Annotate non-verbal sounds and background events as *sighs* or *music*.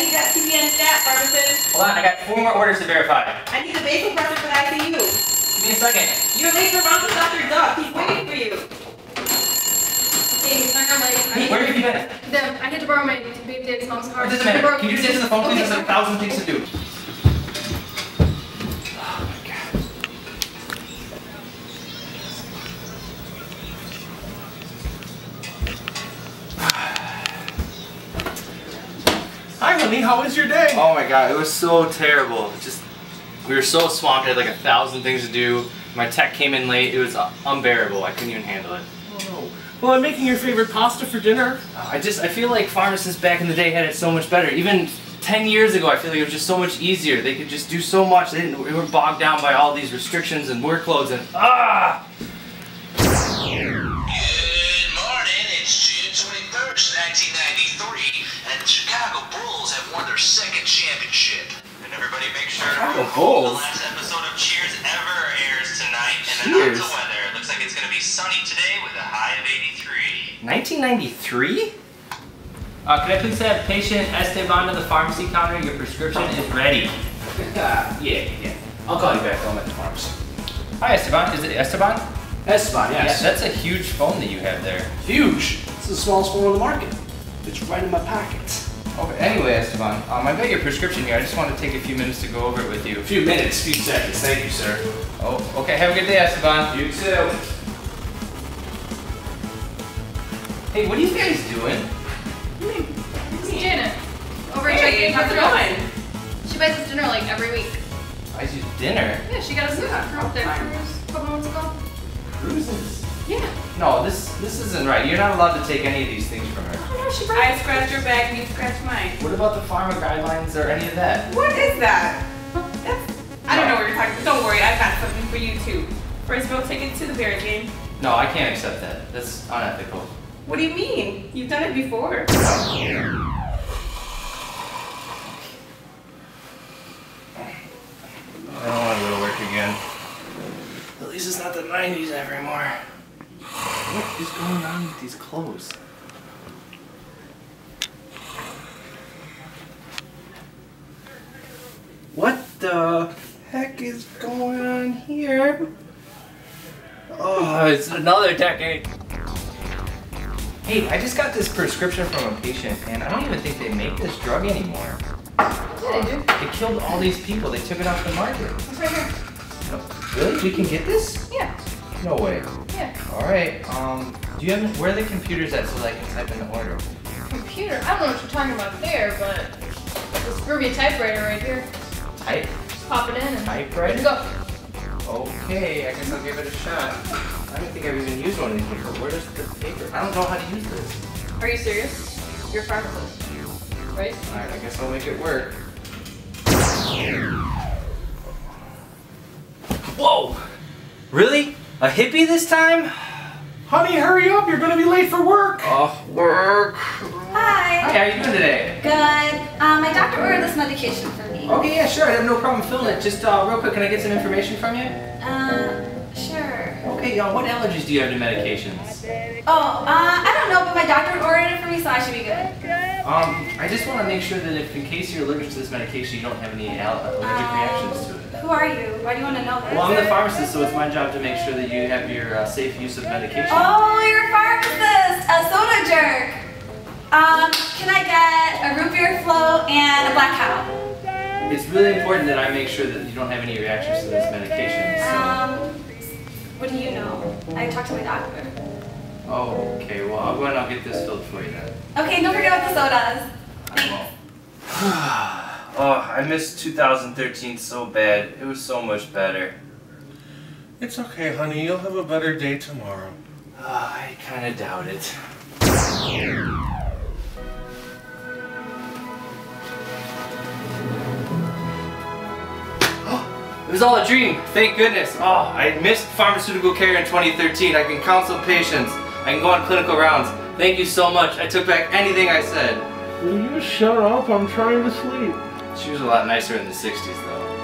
need that TPN stat, pharmacist. Hold on, I got four more orders to verify. I need the vasopressor for the ICU. Give me a second. You're late for rounds with Dr. Duck. He's waiting for you. Hey, sorry I'm late. I Where have you been? Them, I had to borrow my baby daddy's mom's car. It doesn't matter. Can you just answer the phone, please? Okay, There's a thousand things to do. How was your day? Oh my god, it was so terrible. Just we were so swamped. I had like a thousand things to do. My tech came in late. It was uh, unbearable. I couldn't even handle it. Oh. Well, I'm making your favorite pasta for dinner. I just I feel like pharmacists back in the day had it so much better. Even 10 years ago, I feel like it was just so much easier. They could just do so much. They didn't they were bogged down by all these restrictions and workloads and ah. 1993, and the Chicago Bulls have won their second championship. And everybody make sure Chicago the Bulls? last episode of Cheers ever airs tonight. And then on to weather. It looks like it's going to be sunny today with a high of 83. 1993? Uh, can I please have patient Esteban to the pharmacy counter? Your prescription is ready. Uh, *laughs* yeah, yeah. I'll call you back. I'm at the pharmacy. Hi Esteban, is it Esteban? Esteban, yes. Yeah, that's a huge phone that you have there. huge. It's the smallest phone on the market. It's right in my pocket. Okay, anyway Esteban, um, I got your prescription here. I just want to take a few minutes to go over it with you. A few minutes, few seconds. Thank you, sir. Oh, okay, have a good day Esteban. You too. Hey, what are you guys doing? It's Janet. Over at Hey, Jack how's it going? She buys us dinner like every week. I do dinner. Yeah, she got us a up there cruise a couple months ago. Cruises? Yeah. No, this this isn't right. You're not allowed to take any of these things from her. Oh no, she brought I scratched your back and you scratched mine. What about the pharma guidelines or any of that? What is that? That's, I don't know what you're talking about. Don't worry, I've got something for you too. First, we'll take it to the Bears game. No, I can't accept that. That's unethical. What do you mean? You've done it before. I don't want to go to work again. At least it's not the 90s anymore. What is going on with these clothes? What the heck is going on here? Oh, it's another decade. Hey, I just got this prescription from a patient, and I don't even think they make this drug anymore. Yeah, they do. They killed all these people. They took it off the market. It's right here. No, really? We can get this? Yeah. No way. Yeah. All right. Um, do you have where are the computers at so that I can type in the order? Computer. I don't know what you're talking about there, but this groovy typewriter right here. Type. Just pop it in and Typewriter? go. Okay, I guess I'll give it a shot. I don't think I've even used one of these before. Where does the paper? I don't know how to use this. Are you serious? You're a pharmacist, right? All right, I guess I'll make it work. Whoa! Really? A hippie this time? Honey, hurry up. You're going to be late for work. Oh, work. Hi. Hi, how are you doing today? Good. Um, my doctor ordered this medication for me. Okay, yeah, sure. I have no problem filling it. Just uh, real quick, can I get some information from you? Uh, sure. Okay, uh, what allergies do you have to medications? Oh, uh, I don't know, but my doctor ordered it for me, so I should be good. Um, I just want to make sure that if in case you're allergic to this medication, you don't have any allergic Um, reactions to it. Who are you? Why do you want to know this? Well, I'm the pharmacist, so it's my job to make sure that you have your uh, safe use of medication. Oh, you're a pharmacist, a soda jerk. Um, can I get a root beer float and a black cow? It's really important that I make sure that you don't have any reactions to this medication. So. Um, what do you know? I talked to my doctor. Oh, okay. Well, I'll go and I'll get this filled for you then. Okay, don't forget about the sodas. *sighs* Won't. *sighs* oh, I missed 2013 so bad. It was so much better. It's okay, honey. You'll have a better day tomorrow. Ah, I kind of doubt it. *gasps* It was all a dream, thank goodness. Oh, I missed pharmaceutical care in 2013. I can counsel patients. I can go on clinical rounds. Thank you so much. I took back anything I said. Will you shut up? I'm trying to sleep. She was a lot nicer in the 60s though.